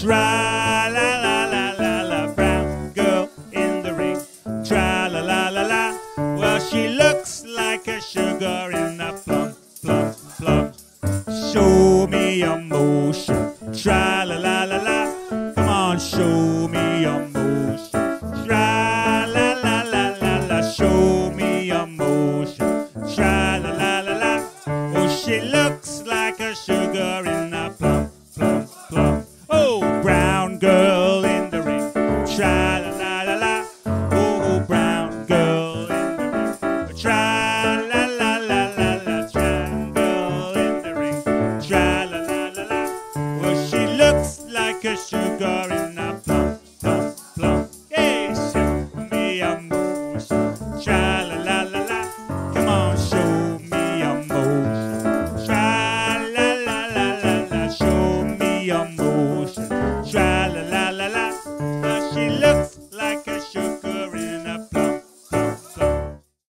Tra la la la la la, brown girl in the ring. Tra la la la la. Well, she looks like a sugar in a plum, plum, plum. Show me your motion. Tra la la la la. Come on, show me your motion. Tra la la la la la. Show me your motion. Tra la la la la. Oh, she looks like a sugar in like a sugar